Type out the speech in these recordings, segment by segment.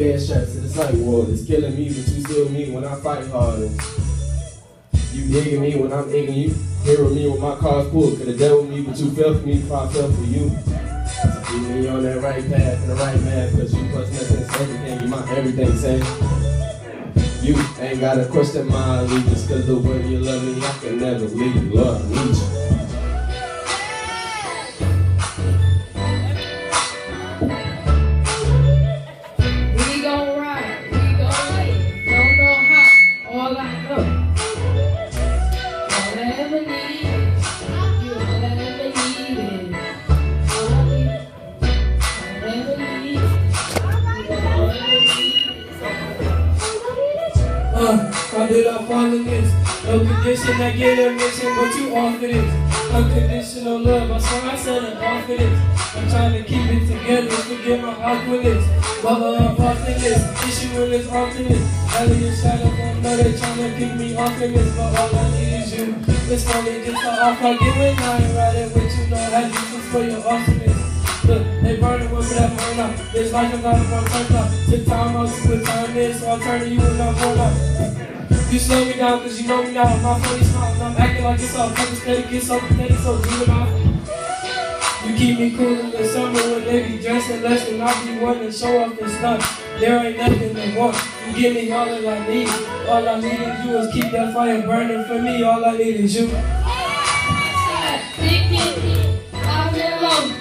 bad straps to the psych ward. It's killing me, but you still me when I fight hard. You digging me when I'm digging you. Hearing me when my car's pulled. Could've dealt with me, but you fell for me before I fell for you. Keep me on that right path and the right math. Cause you plus nothing, everything. You my everything, say. You ain't gotta question my allegiance. Cause the way you love me, I can never leave. Lord, I did I fall in this? No condition, I get a mission, but you offer this. Unconditional love, I swear I said it off of this. I'm trying to keep it together, forget my awkwardness. Mother, I'm this, issue with this this. Elliot shadow from trying to keep me off of this, but all I need is you. It's only just an off I get when I ain't riding with you, no hesitation for your awesomeness. Look, they burning with that burn up. It's like I'm not one turn up. Took time out to time this, so I'll turn to you and I'm born up. You slow me down cause you know me now. My funny smile and I'm acting like it's all fucking steady. Get so pathetic, so juvenile. Keep me cool in the summer when they be dressing less than I be wanting to show off this stuff. There ain't nothing they want. You give me all that I need. All I need is you is keep that fire burning for me. All I need is you.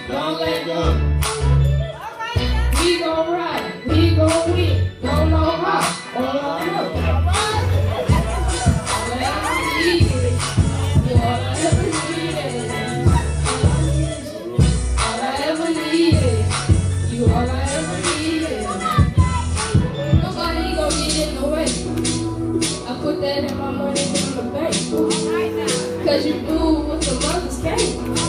Don't let go. We gon' ride, we gon' win. Cause you do what the mothers came.